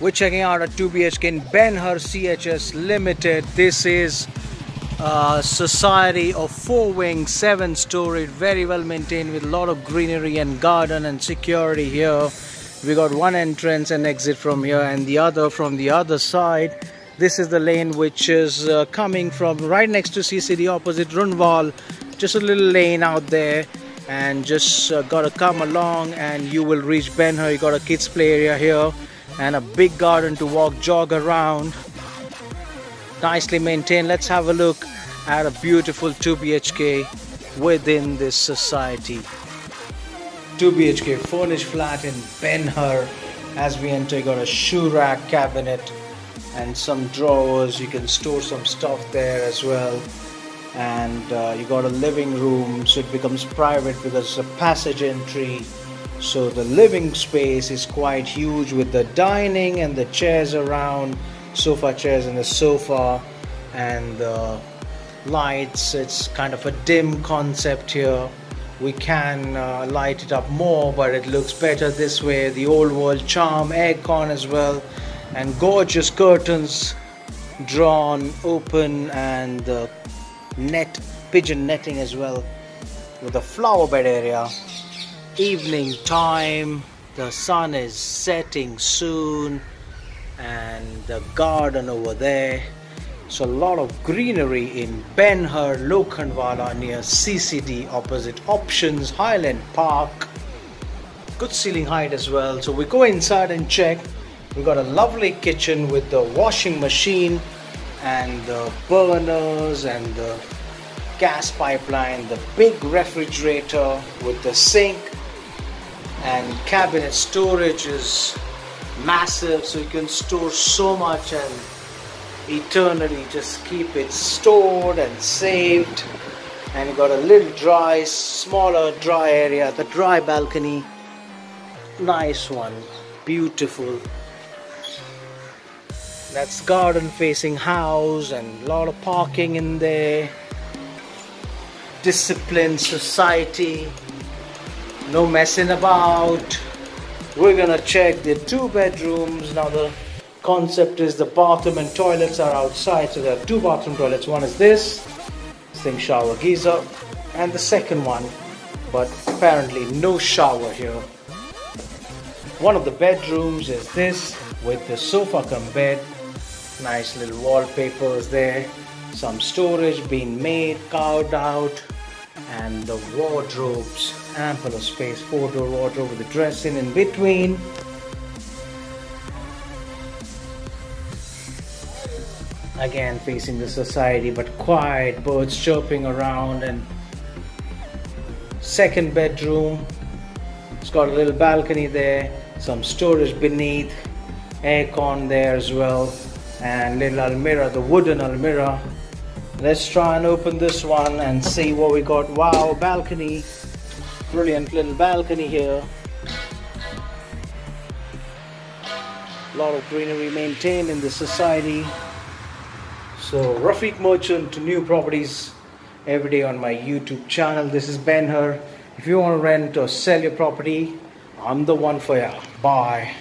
We're checking out a 2 BHK in Ben Hur CHS Limited. This is a society of four wings, seven storied, very well maintained with a lot of greenery and garden and security here. We got one entrance and exit from here and the other from the other side. This is the lane which is uh, coming from right next to CCD opposite Runwal. Just a little lane out there and just uh, gotta come along and you will reach Ben Hur. You got a kids play area here and a big garden to walk jog around. Nicely maintained. Let's have a look at a beautiful 2 BHK within this society. 2 BHK furnished flat in Ben Hur as we enter you got a shoe rack cabinet and some drawers. You can store some stuff there as well. And uh, you got a living room so it becomes private because it's a passage entry so the living space is quite huge with the dining and the chairs around sofa chairs and the sofa and the lights. It's kind of a dim concept here. We can uh, light it up more but it looks better this way. The old world charm aircon as well and gorgeous curtains drawn open and the net pigeon netting as well with a flower bed area evening time. The sun is setting soon and the garden over there. So a lot of greenery in Ben Hur, Lokhandwala near CCD opposite Options Highland Park. Good ceiling height as well. So we go inside and check. We've got a lovely kitchen with the washing machine and the burners and the gas pipeline the big refrigerator with the sink and cabinet storage is massive so you can store so much and eternally just keep it stored and saved. And you got a little dry smaller dry area the dry balcony. Nice one beautiful. That's garden facing house and a lot of parking in there. Disciplined society no messing about. We're gonna check the two bedrooms. Now the concept is the bathroom and toilets are outside so there are two bathroom toilets. One is this. Sink shower geyser and the second one but apparently no shower here. One of the bedrooms is this with the sofa come bed. Nice little wallpapers there. Some storage being made carved out. And the wardrobes ample of space four door wardrobe with the dressing in between. Again facing the society but quiet birds chirping around and second bedroom. It's got a little balcony there some storage beneath aircon there as well and little almirah the wooden almirah let's try and open this one and see what we got. Wow balcony brilliant little balcony here. A lot of greenery maintained in the society. So Rafique Merchant to new properties every day on my YouTube channel. This is Ben Hur. If you want to rent or sell your property I'm the one for you bye